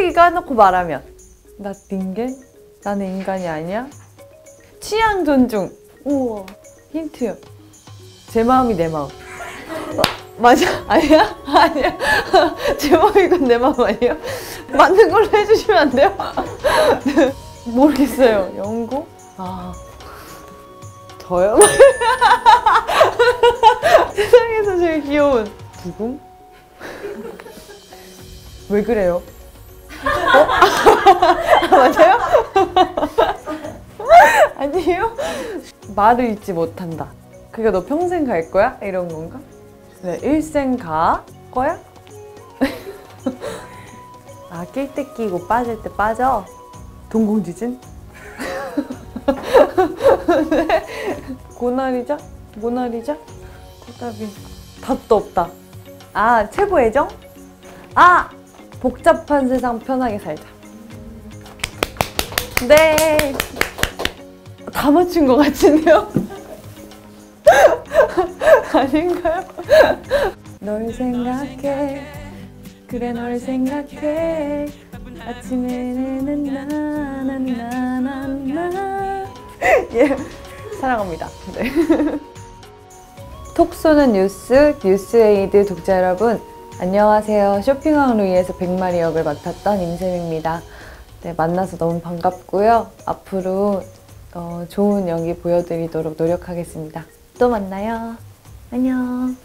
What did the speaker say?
솔직히 까놓고 말하면 나 닌겐? 나는 인간이 아니야? 취향 존중. 우와 힌트요. 제 마음이 내 마음. 어, 맞아? 아니야? 아니야. 제 마음이건 내 마음 아니에요? 맞는 걸로 해주시면 안 돼요? 네. 모르겠어요. 연고? 아 저요? 세상에서 제일 귀여운 부금? 왜 그래요? 어? 맞아요? 아니에요? 말을 잊지 못한다. 그게 너 평생 갈 거야? 이런 건가? 네, 일생 가 거야? 아, 낄 때 끼고 빠질 때 빠져? 동공지진? 네. 고나리자? 모나리자? 대답이 답도 없다. 아, 최고 애정? 아! 복잡한 세상 편하게 살자. 네. 다 맞춘 것 같은데요? 아닌가요? 널 생각해. 그래, 널 생각해. 아침에는 나나나나나. 예. 사랑합니다. 네. 톡 쏘는 뉴스, 뉴스에이드 독자 여러분, 안녕하세요. 쇼핑왕 루이에서 백마리 역을 맡았던 임쌤입니다. 네, 만나서 너무 반갑고요. 앞으로 어, 좋은 연기 보여드리도록 노력하겠습니다. 또 만나요. 안녕.